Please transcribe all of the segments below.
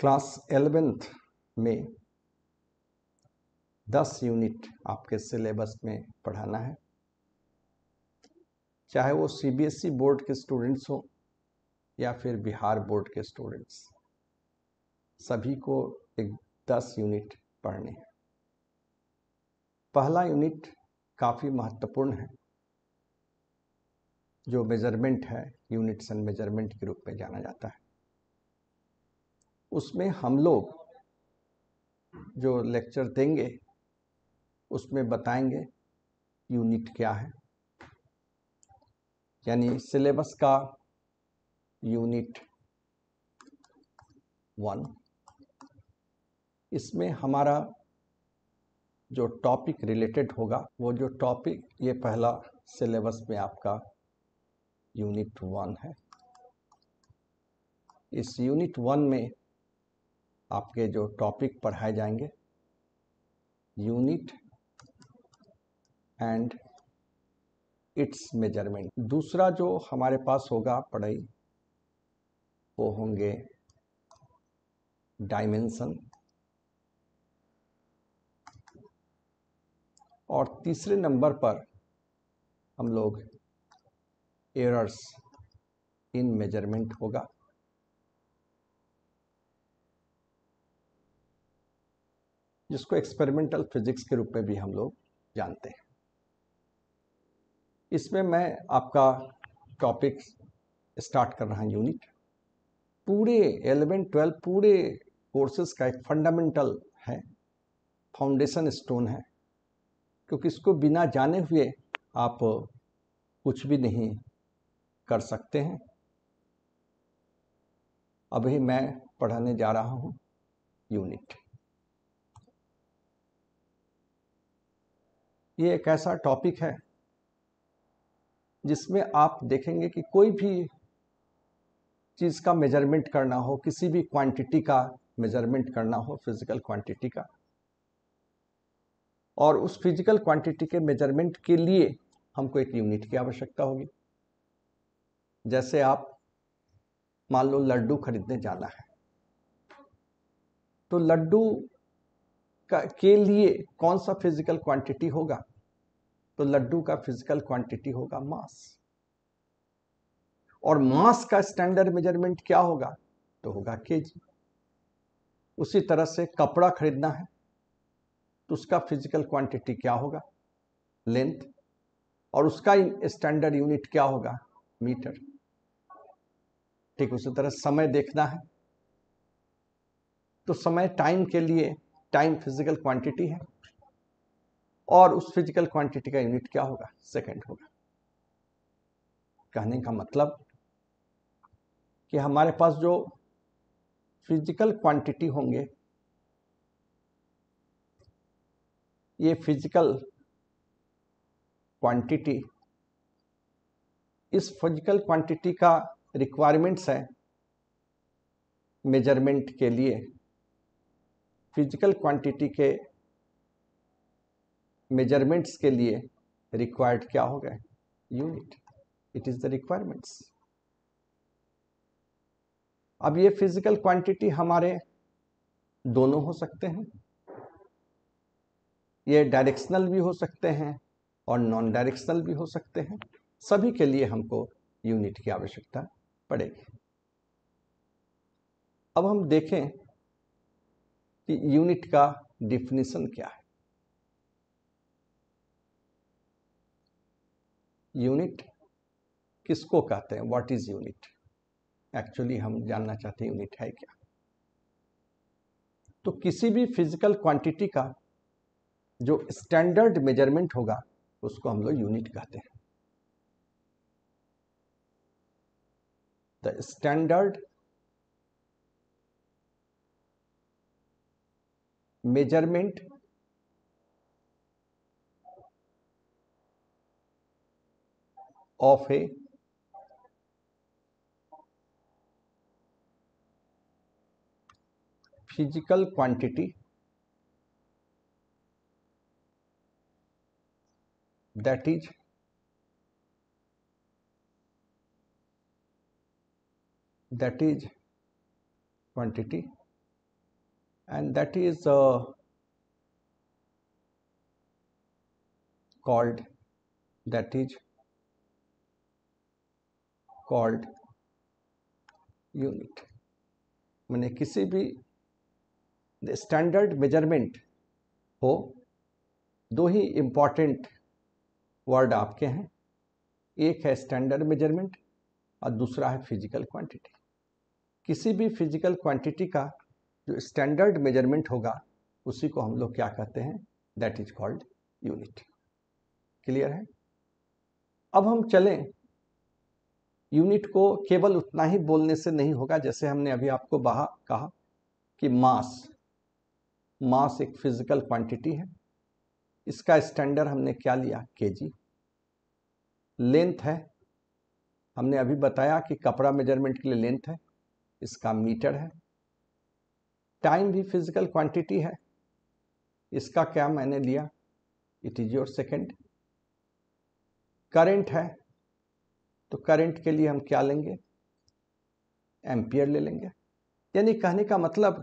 Class eleventh में दस unit आपके सिलेबस में पढ़ाना है चाहे वो सीबीएसई e बोर्ड के स्टूडेंट्स हो या फिर बिहार बोर्ड के स्टूडेंट्स सभी को एक दस यूनिट पढ़ने हैं पहला यूनिट काफ़ी महत्वपूर्ण है जो मेजरमेंट है यूनिट्स एंड मेजरमेंट के रूप में जाना जाता है उसमें हम लोग जो लेक्चर देंगे उसमें बताएंगे यूनिट क्या है यानी सिलेबस का यूनिट वन इसमें हमारा जो टॉपिक रिलेटेड होगा वो जो टॉपिक ये पहला सिलेबस में आपका यूनिट वन है इस यूनिट वन में आपके जो टॉपिक पढ़ाए जाएंगे यूनिट एंड इट्स मेजरमेंट दूसरा जो हमारे पास होगा पढ़ाई वो होंगे डायमेंशन और तीसरे नंबर पर हम लोग एरर्स इन मेजरमेंट होगा जिसको एक्सपेरिमेंटल फिजिक्स के रूप में भी हम लोग जानते हैं इसमें मैं आपका टॉपिक स्टार्ट कर रहा हूँ यूनिट पूरे एलेवन ट्वेल्व पूरे कोर्सेज का एक फंडामेंटल है फाउंडेशन स्टोन है क्योंकि इसको बिना जाने हुए आप कुछ भी नहीं कर सकते हैं अभी मैं पढ़ाने जा रहा हूँ यूनिट ये एक ऐसा टॉपिक है जिसमें आप देखेंगे कि कोई भी चीज़ का मेजरमेंट करना हो किसी भी क्वांटिटी का मेजरमेंट करना हो फिजिकल क्वांटिटी का और उस फिजिकल क्वांटिटी के मेजरमेंट के लिए हमको एक यूनिट की आवश्यकता होगी जैसे आप मान लो लड्डू खरीदने जाना है तो लड्डू के लिए कौन सा फिजिकल क्वांटिटी होगा तो लड्डू का फिजिकल क्वांटिटी होगा मास और मास का स्टैंडर्ड मेजरमेंट क्या होगा तो होगा केजी उसी तरह से कपड़ा खरीदना है तो उसका फिजिकल क्वांटिटी क्या होगा लेंथ और उसका स्टैंडर्ड यूनिट क्या होगा मीटर ठीक उसी तरह समय देखना है तो समय टाइम के लिए टाइम फिजिकल क्वांटिटी है और उस फिजिकल क्वांटिटी का यूनिट क्या होगा सेकंड होगा कहने का मतलब कि हमारे पास जो फिजिकल क्वांटिटी होंगे ये फिजिकल क्वांटिटी इस फिजिकल क्वांटिटी का रिक्वायरमेंट्स है मेजरमेंट के लिए फिजिकल क्वांटिटी के मेजरमेंट्स के लिए रिक्वायर्ड क्या हो गए unit it is the requirements अब ये फिजिकल क्वांटिटी हमारे दोनों हो सकते हैं ये डायरेक्शनल भी हो सकते हैं और नॉन डायरेक्शनल भी हो सकते हैं सभी के लिए हमको यूनिट की आवश्यकता पड़ेगी अब हम देखें कि यूनिट का डिफिनेशन क्या है यूनिट किसको कहते हैं व्हाट इज यूनिट एक्चुअली हम जानना चाहते हैं यूनिट है क्या तो किसी भी फिजिकल क्वांटिटी का जो स्टैंडर्ड मेजरमेंट होगा उसको हम लोग यूनिट कहते हैं the standard measurement, of a physical quantity that is quantity and that is uh, called that is called unit मैंने किसी भी स्टैंडर्ड मेजरमेंट हो दो ही इम्पॉर्टेंट वर्ड आपके हैं एक है स्टैंडर्ड मेजरमेंट और दूसरा है फिजिकल क्वांटिटी किसी भी फिजिकल क्वांटिटी का जो स्टैंडर्ड मेजरमेंट होगा उसी को हम लोग क्या कहते हैं that is called unit clear है अब हम चलें यूनिट को केवल उतना ही बोलने से नहीं होगा जैसे हमने अभी आपको बहा कहा कि मास मास एक फिजिकल क्वांटिटी है इसका स्टैंडर्ड हमने क्या लिया केजी लेंथ है हमने अभी बताया कि कपड़ा मेजरमेंट के लिए लेंथ है इसका मीटर है टाइम भी फिजिकल क्वांटिटी है इसका क्या मैंने लिया it is your second current है तो करंट के लिए हम क्या लेंगे एम्पियर ले लेंगे यानी कहने का मतलब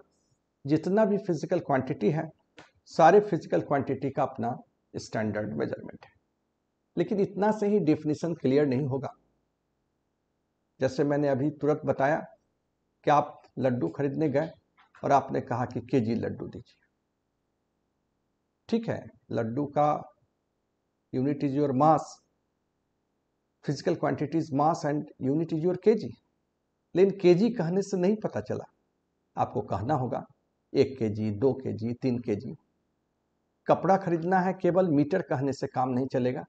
जितना भी फिजिकल क्वांटिटी है सारे फिजिकल क्वांटिटी का अपना स्टैंडर्ड मेजरमेंट है लेकिन इतना से ही डेफिनेशन क्लियर नहीं होगा जैसे मैंने अभी तुरंत बताया कि आप लड्डू खरीदने गए और आपने कहा कि के जी लड्डू दीजिए ठीक है लड्डू का unit is your mass physical quantity is mass and unit is your K G लेकिन के जी कहने से नहीं पता चला आपको कहना होगा एक के जी दो के जी तीन के जी कपड़ा खरीदना है केवल मीटर कहने से काम नहीं चलेगा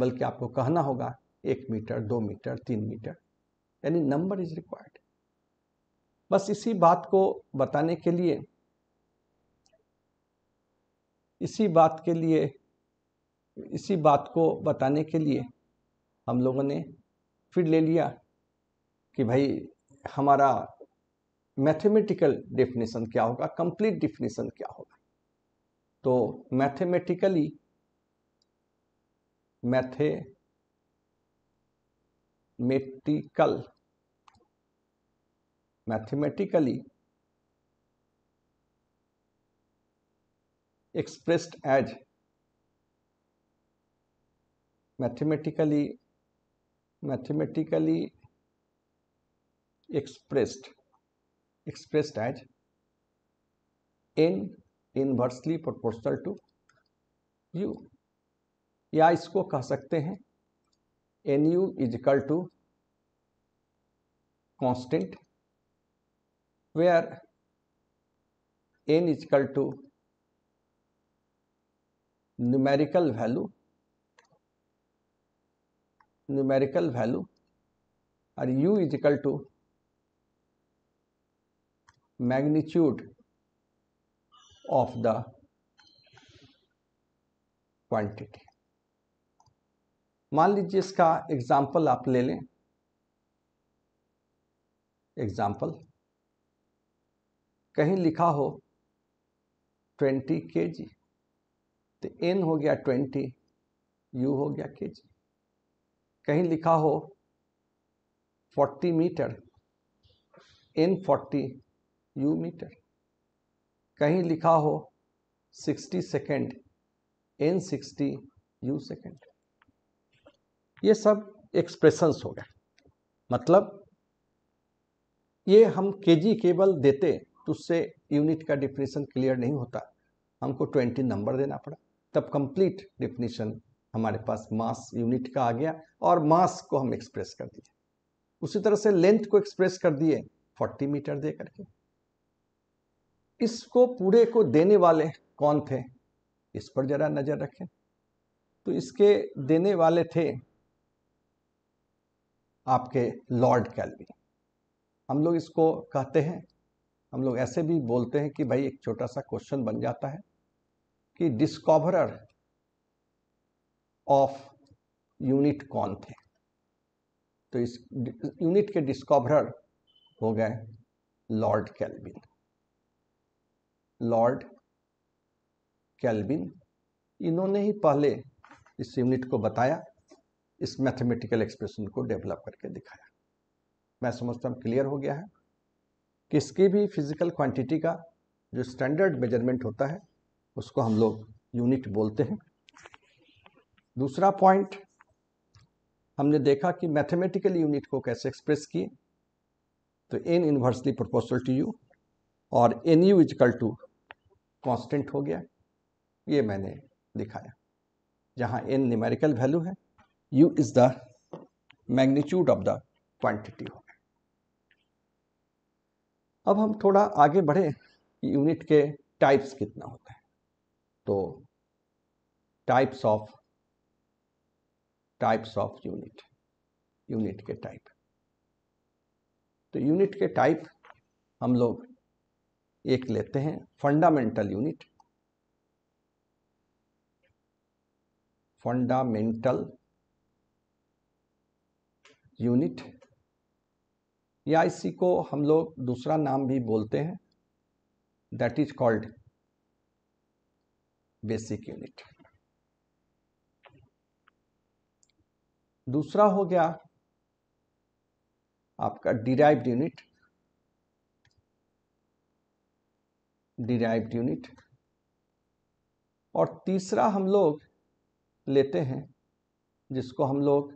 बल्कि आपको कहना होगा एक मीटर दो मीटर तीन मीटर यानी नंबर इज रिक्वायर्ड बस इसी बात को बताने के लिए इसी बात के लिए इसी बात को बताने के लिए हम लोगों ने फिर ले लिया कि भाई हमारा मैथमेटिकल डेफिनेशन क्या होगा कंप्लीट डेफिनेशन क्या होगा तो मैथमेटिकली मेटिकल mathematically expressed as mathematically mathematically expressed expressed as n inversely proportional to u या इसको कह सकते हैं n u is equal to constant where n is equal to numerical value numerical value or u is equal to magnitude of the quantity मान लीजिए इसका example आप ले लें एग्जाम्पल कहीं लिखा हो ट्वेंटी के जी तो एन हो गया ट्वेंटी यू हो गया के जी कहीं लिखा हो forty meter n forty u meter कहीं लिखा हो sixty second n sixty u second ये सब एक्सप्रेशंस हो गए मतलब ये हम केजी केवल देते तो उससे यूनिट का डिफिनेशन क्लियर नहीं होता हमको ट्वेंटी नंबर देना पड़ा तब कंप्लीट डिफिनेशन हमारे पास मास यूनिट का आ गया और मास को हम एक्सप्रेस कर दिए उसी तरह से लेंथ को एक्सप्रेस कर दिए 40 मीटर दे करके इसको पूरे को देने वाले कौन थे इस पर जरा नजर रखें तो इसके देने वाले थे आपके लॉर्ड कैलविन हम लोग इसको कहते हैं हम लोग ऐसे भी बोलते हैं कि भाई एक छोटा सा क्वेश्चन बन जाता है कि डिस्कवरर ऑफ यूनिट कौन थे तो इस यूनिट के डिस्कवरर हो गए लॉर्ड कैल्विन लॉर्ड कैल्विन इन्होंने ही पहले इस यूनिट को बताया इस मैथमेटिकल एक्सप्रेशन को डेवलप करके दिखाया मैं समझता हूँ क्लियर हो गया है किसकी भी फिजिकल क्वांटिटी का जो स्टैंडर्ड मेजरमेंट होता है उसको हम लोग यूनिट बोलते हैं दूसरा पॉइंट हमने देखा कि मैथमेटिकल यूनिट को कैसे एक्सप्रेस किए तो n inversely proportional to u और n u is equal to constant हो गया ये मैंने दिखाया जहाँ एन न्यूमेरिकल वैल्यू है u is the magnitude of the quantity हो अब हम थोड़ा आगे बढ़े यूनिट के टाइप्स कितना होता है तो types of types of unit unit के टाइप तो यूनिट के टाइप हम लोग एक लेते हैं फंडामेंटल यूनिट फंडामेंटल यूनिट या इसी को हम लोग दूसरा नाम भी बोलते हैं that is called basic unit दूसरा हो गया आपका डिराइव यूनिट डिराइव यूनिट और तीसरा हम लोग लेते हैं जिसको हम लोग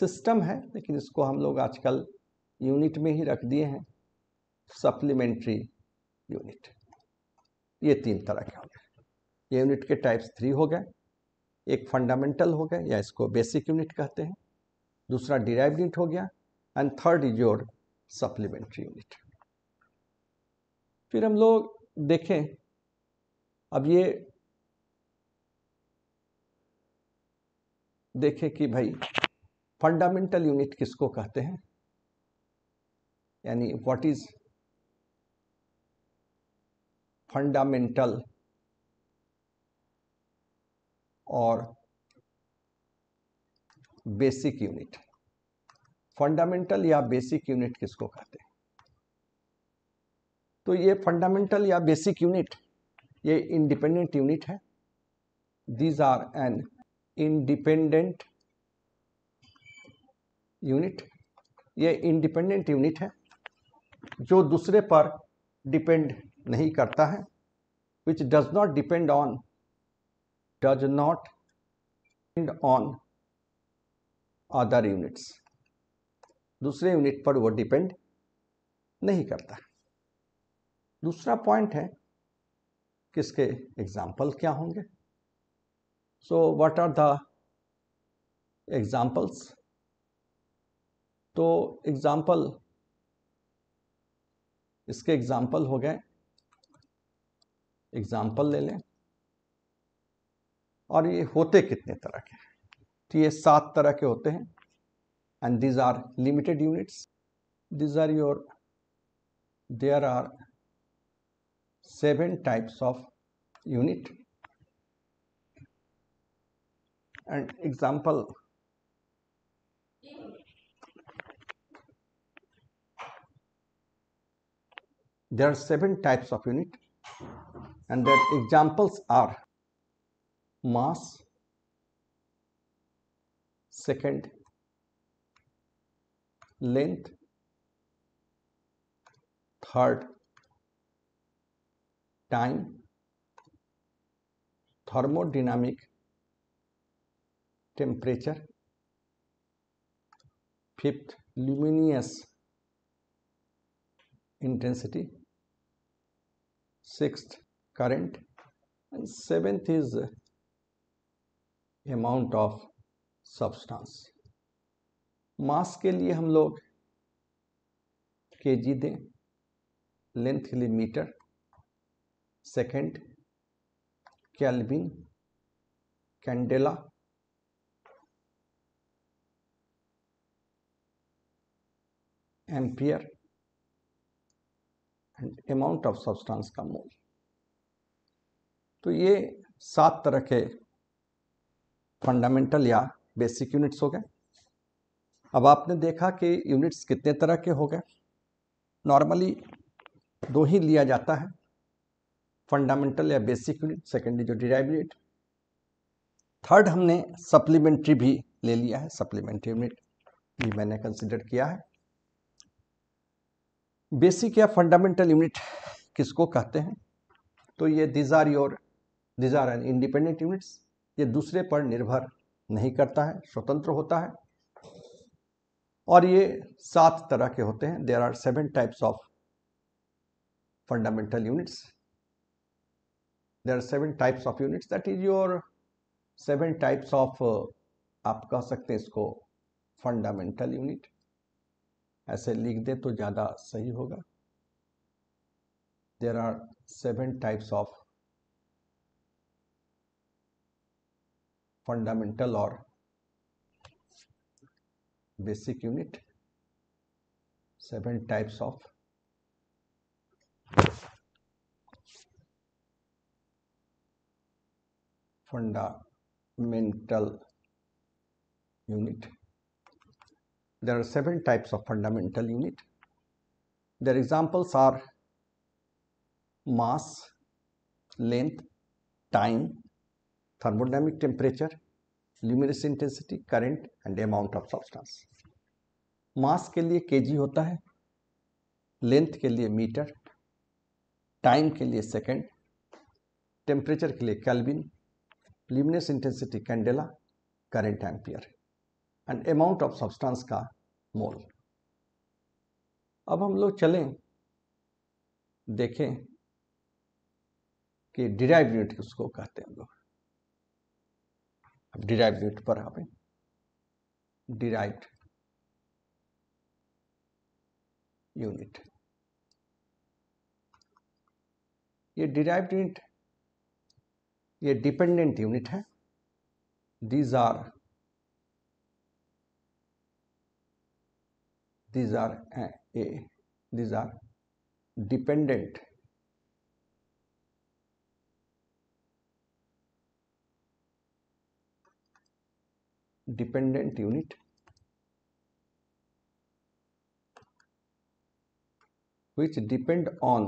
सिस्टम है लेकिन इसको हम लोग आजकल यूनिट में ही रख दिए हैं सप्लीमेंट्री यूनिट ये तीन तरह के हो गए ये यूनिट के टाइप्स थ्री हो गए एक फंडामेंटल हो गए या इसको बेसिक यूनिट कहते हैं दूसरा डिराइव यूनिट हो गया and third is your supplementary unit फिर हम लोग देखें अब ये देखें कि भाई फंडामेंटल यूनिट किसको कहते हैं यानी व्हाट इज फंडामेंटल और बेसिक यूनिट फंडामेंटल या बेसिक यूनिट किसको कहते हैं तो ये फंडामेंटल या बेसिक यूनिट ये इंडिपेंडेंट यूनिट है these are an independent unit ये इंडिपेंडेंट यूनिट है जो दूसरे पर डिपेंड नहीं करता है which does not depend on does not depend on other units दूसरे यूनिट पर वो डिपेंड नहीं करता दूसरा पॉइंट है कि इसके एग्जाम्पल क्या होंगे so what are the examples तो एग्जाम्पल इसके एग्जाम्पल हो गए एग्जाम्पल ले लें और ये होते कितने तरह के तो ये सात तरह के होते हैं and these are limited units these are your there are seven types of unit and example there are seven types of unit and their examples are mass second length third time thermodynamic temperature fifth luminous intensity sixth current and seventh is amount of substance mass ke liye hum log kg de length ke liye meter second kelvin candela ampere and amount of substance का mole तो ये सात तरह के fundamental या basic units हो गए अब आपने देखा कि यूनिट्स कितने तरह के हो गए नॉर्मली दो ही लिया जाता है फंडामेंटल या बेसिक यूनिट सेकेंडरी जो डिराइव यूनिट थर्ड हमने सप्लीमेंट्री भी ले लिया है सप्लीमेंट्री यूनिट भी मैंने कंसिडर किया है बेसिक या फंडामेंटल यूनिट किसको कहते हैं तो ये these are your these are an independent units ये दूसरे पर निर्भर नहीं करता है स्वतंत्र होता है और ये सात तरह के होते हैं there are seven types of fundamental units there are seven types of units that is your seven types of आप कह सकते हैं इसको फंडामेंटल यूनिट ऐसे लिख दे तो ज़्यादा सही होगा there are seven types of fundamental और basic unit seven types of fundamental unit there are seven types of fundamental unit. Their examples are mass, length, time, thermodynamic temperature, luminous intensity, current and amount of substance. Mass के लिए kg होता है length के लिए meter, time के लिए second, temperature के लिए Kelvin, luminous intensity candela, current ampere and amount of substance का मोल अब हम लोग चलें देखें कि डिराइव यूनिट किसको कहते हैं हम लोग अब डिराइव यूनिट पर आप डिराइव यूनिट ये डिराइव यूनिट ये डिपेंडेंट यूनिट है these are these are a eh, eh, these are dependent dependent unit which depend on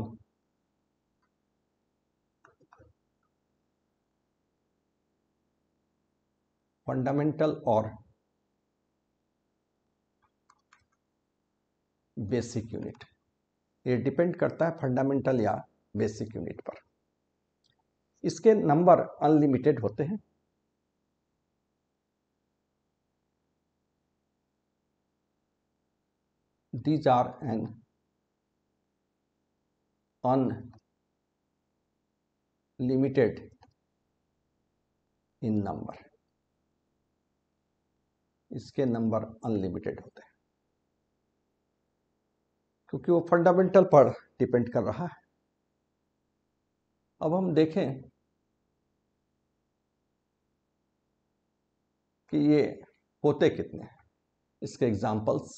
fundamental or basic unit ये डिपेंड करता है फंडामेंटल या बेसिक यूनिट पर इसके नंबर अनलिमिटेड होते हैं are an unlimited in number इसके नंबर अनलिमिटेड होते हैं क्योंकि वो फंडामेंटल पर डिपेंड कर रहा है अब हम देखें कि ये होते कितने हैं इसके एग्जाम्पल्स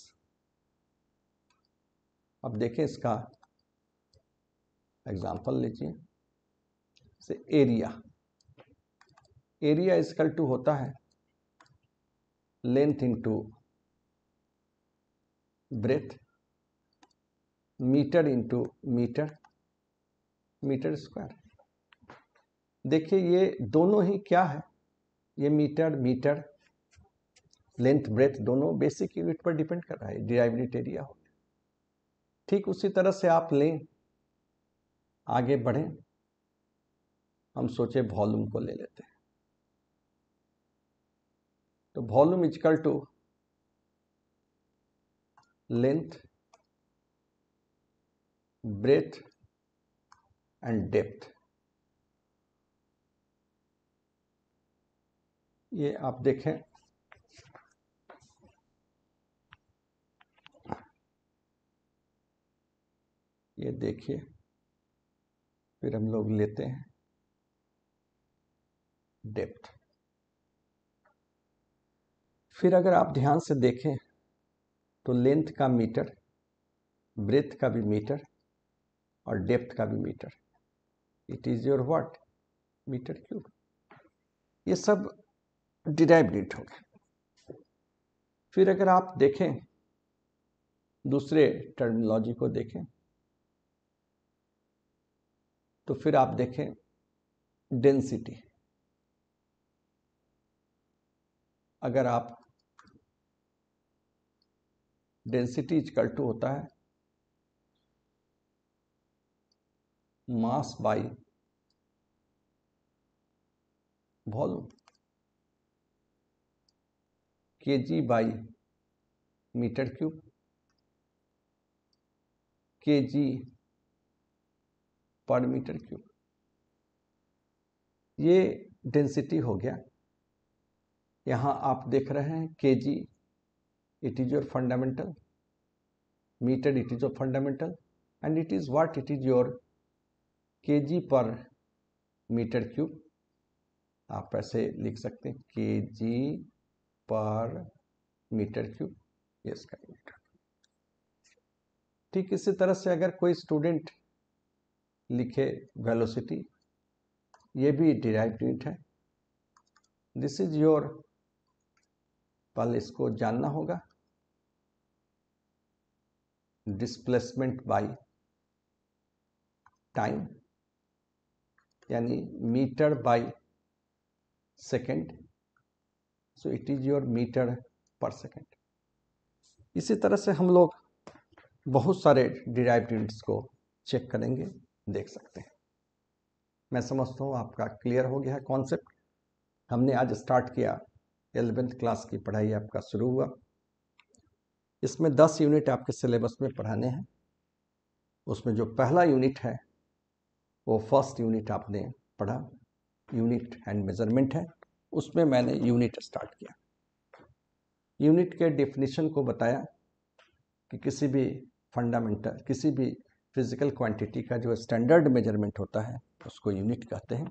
अब देखें इसका एग्जाम्पल लीजिए से एरिया एरिया इसकल टू होता है length into breadth meter into meter meter square देखिए ये दोनों ही क्या है ये मीटर मीटर लेंथ ब्रेथ दोनों बेसिक यूनिट पर डिपेंड कर रहा है डिराइवनेट एरिया हो ठीक उसी तरह से आप लें आगे बढ़ें हम सोचे वॉल्यूम को ले लेते हैं तो volume is equal to length breadth and depth ये आप देखें ये देखिए फिर हम लोग लेते हैं डेप्थ फिर अगर आप ध्यान से देखें तो लेंथ का मीटर ब्रेथ का भी मीटर और डेप्थ का भी मीटर है it is your what meter cube ये सब डिराइव डिट हो गए फिर अगर आप देखें दूसरे टर्मिनोलॉजी को देखें तो फिर आप देखें डेंसिटी अगर आप डेंसिटी इजकल टू होता है मास वॉल्यूम के जी बाई मीटर क्यूब के जी पर मीटर क्यूब ये डेंसिटी हो गया यहाँ आप देख रहे हैं K G it is your fundamental meter it is your fundamental and it is what it is your K G पर मीटर क्यूब आप ऐसे लिख सकते हैं के जी पर मीटर क्यूब ये इसका मीटर ठीक इसी तरह से अगर कोई स्टूडेंट लिखे वेलोसिटी ये भी डिराइव यूनिट है दिस इज योर पल इसको जानना होगा डिस्प्लेसमेंट बाय टाइम यानी meter by second so it is your meter per second इसी तरह से हम लोग बहुत सारे डिराइव यूनिट्स को चेक करेंगे देख सकते हैं मैं समझता हूँ आपका क्लियर हो गया है कॉन्सेप्ट हमने आज स्टार्ट किया एलेवेंथ क्लास की पढ़ाई आपका शुरू हुआ इसमें दस यूनिट आपके सिलेबस में पढ़ाने हैं उसमें जो पहला यूनिट है वो फर्स्ट यूनिट आपने पढ़ा यूनिट एंड मेजरमेंट है उसमें मैंने यूनिट स्टार्ट किया यूनिट के डेफिनेशन को बताया कि किसी भी फंडामेंटल किसी भी फिजिकल क्वांटिटी का जो स्टैंडर्ड मेजरमेंट होता है उसको यूनिट कहते हैं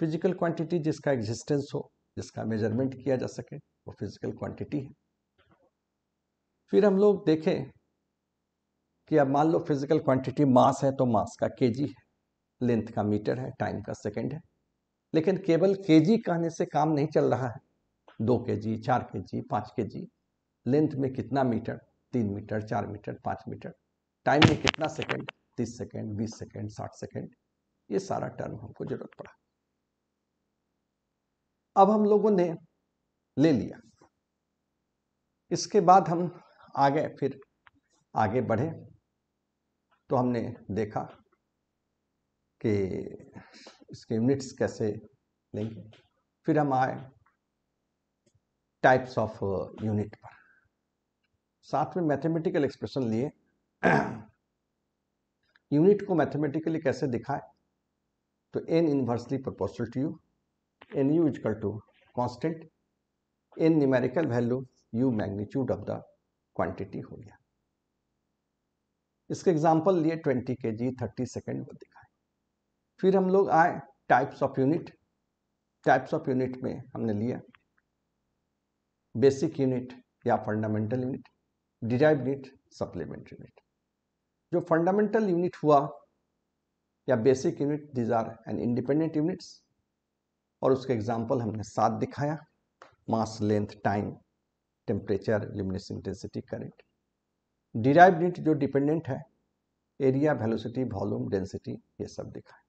फिजिकल क्वांटिटी जिसका एग्जिस्टेंस हो जिसका मेजरमेंट किया जा सके वो फिजिकल क्वांटिटी है फिर हम लोग देखें कि अब मान लो फिजिकल क्वांटिटी मास है तो मास का के है लेंथ का मीटर है टाइम का सेकेंड है लेकिन केवल के कहने से काम नहीं चल रहा है दो के जी चार के जी पाँच के जी लेंथ में कितना मीटर तीन मीटर चार मीटर पाँच मीटर टाइम में कितना सेकेंड तीस सेकेंड बीस सेकेंड साठ सेकेंड ये सारा टर्म हमको जरूरत पड़ा अब हम लोगों ने ले लिया इसके बाद हम आगे फिर आगे बढ़े तो हमने देखा कि इसके यूनिट्स कैसे लेंगे फिर हम आए टाइप्स ऑफ यूनिट पर साथ में मैथमेटिकल एक्सप्रेशन लिए यूनिट को मैथमेटिकली कैसे दिखाए तो n inversely proportional to u n u is equal to constant n numerical value u magnitude of the quantity हो गया इसके एग्जाम्पल लिए ट्वेंटी के जी थर्टी सेकेंड को दिखाए फिर हम लोग आए types of unit types of unit में हमने लिया बेसिक यूनिट या fundamental unit derive unit supplement unit जो फंडामेंटल यूनिट हुआ या basic unit these are an independent units और उसके एग्जाम्पल हमने सात दिखाया mass length time temperature luminous intensity current derive unit जो डिपेंडेंट है एरिया वेलोसिटी वॉल्यूम डेंसिटी ये सब दिखाए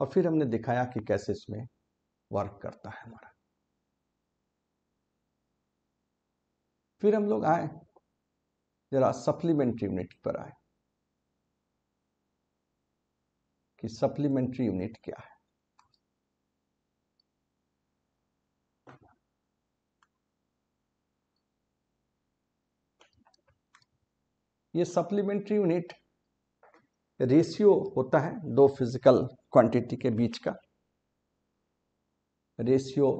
और फिर हमने दिखाया कि कैसे इसमें वर्क करता है हमारा फिर हम लोग आए जरा सप्लीमेंट्री यूनिट पर आए कि सप्लीमेंट्री यूनिट क्या है ये सप्लीमेंट्री यूनिट रेशियो होता है दो फिजिकल क्वांटिटी के बीच का ratio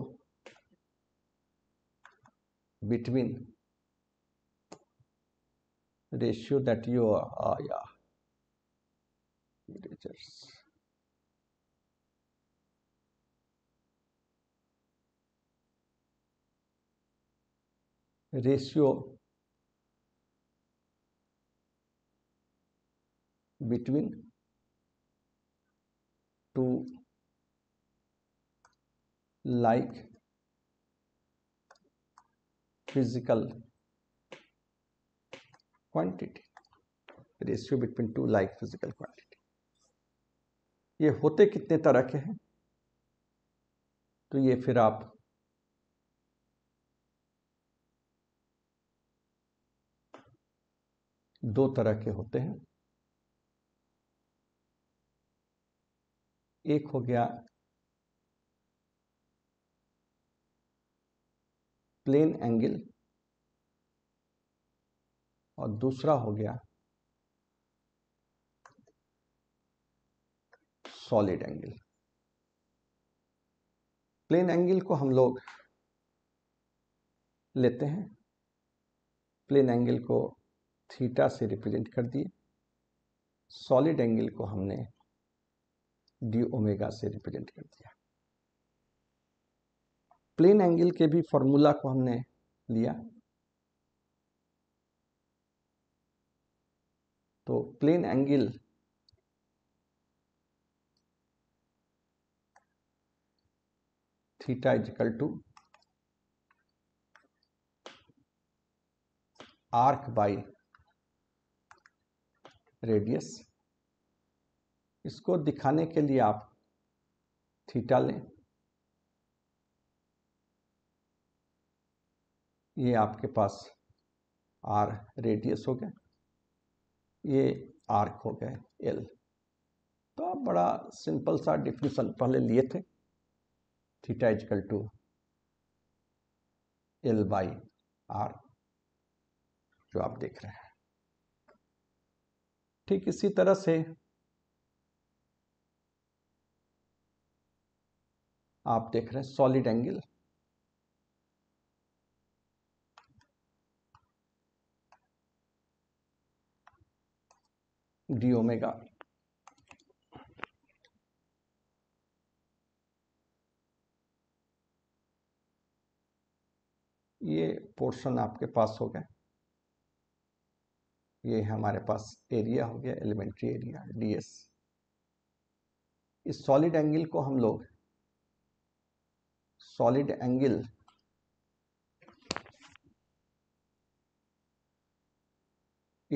between ratio that you आया ratio between two like physical quantity ratio between two like physical quantity ये होते कितने तरह के हैं तो ये फिर आप दो तरह के होते हैं एक हो गया प्लेन एंगल और दूसरा हो गया सॉलिड एंगल प्लेन एंगल को हम लोग लेते हैं प्लेन एंगल को थीटा से रिप्रेजेंट कर दिए सॉलिड एंगल को हमने डी ओमेगा से रिप्रेजेंट कर दिया प्लेन एंगल के भी फॉर्मूला को हमने लिया तो plane angle theta is equal to arc by radius इसको दिखाने के लिए आप थीटा लें ये आपके पास आर रेडियस हो गया ये आर्क हो गया एल तो आप बड़ा सिंपल सा डिफिनेशन पहले लिए थे theta is equal to l by r जो आप देख रहे हैं ठीक इसी तरह से आप देख रहे हैं सॉलिड एंगल डी ओमेगा ये पोर्शन आपके पास हो गया ये हमारे पास एरिया हो गया एलिमेंट्री एरिया डीएस इस सॉलिड एंगल को हम लोग solid angle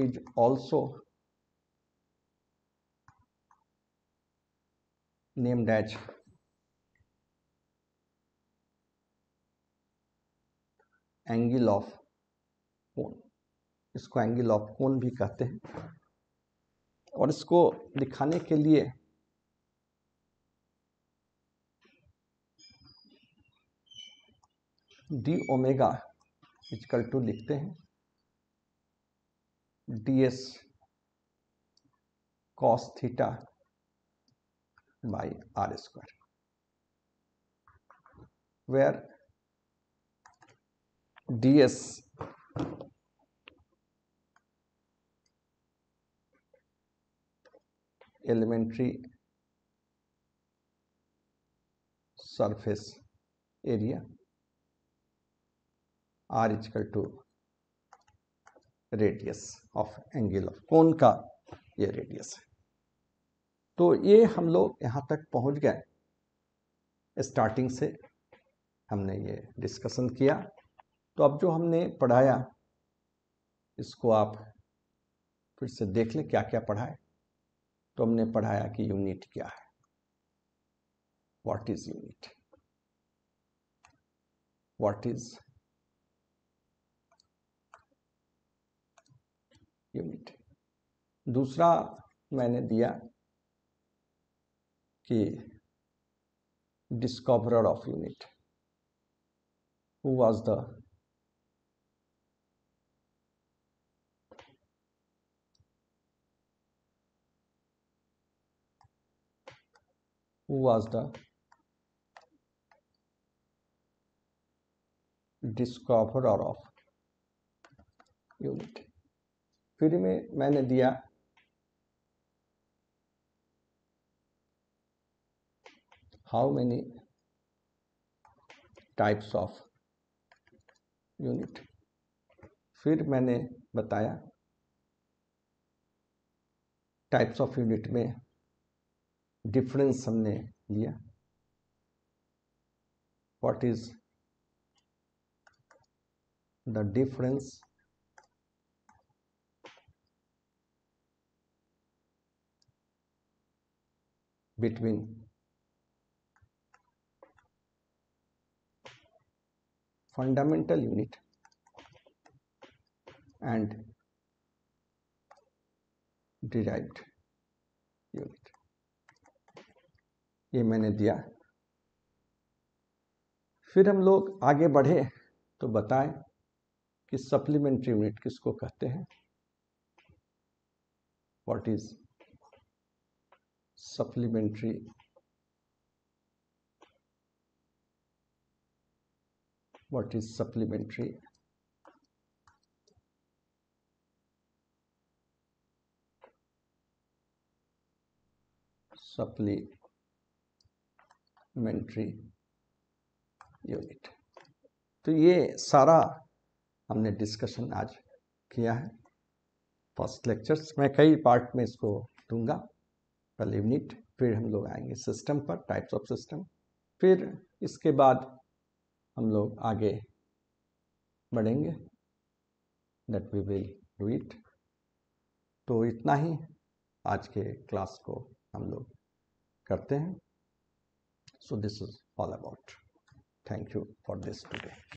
is also named as angle of cone इसको एंगल ऑफ कोन भी कहते हैं और इसको दिखाने के लिए डी ओमेगा इजकल टू लिखते हैं d s cos theta by r square d s elementary surface area r is to radius of angle of cone का ये रेडियस है तो ये हम लोग यहाँ तक पहुँच गए स्टार्टिंग से हमने ये डिस्कशन किया तो अब जो हमने पढ़ाया इसको आप फिर से देख लें क्या क्या पढ़ाए तो हमने पढ़ाया कि यूनिट क्या है what is unit what is unit दूसरा मैंने दिया कि discoverer of unit who was the who was the discoverer of unit three में मैंने दिया how many types of unit फिर मैंने बताया टाइप्स ऑफ यूनिट में डिफरेंस हमने लिया what is the difference between fundamental unit and derived unit ये मैंने दिया फिर हम लोग आगे बढ़े तो बताएं कि सप्लीमेंट्री यूनिट किसको कहते हैं what is supplementary what is supplementary supplementary unit तो ये सारा हमने डिस्कशन आज किया है फर्स्ट लेक्चर्स मैं कई पार्ट में इसको दूंगा पहले यूनिट फिर हम लोग आएंगे सिस्टम पर टाइप्स ऑफ सिस्टम फिर इसके बाद हम लोग आगे बढ़ेंगे that we will do it तो इतना ही आज के क्लास को हम लोग करते हैं so this is all about thank you for this today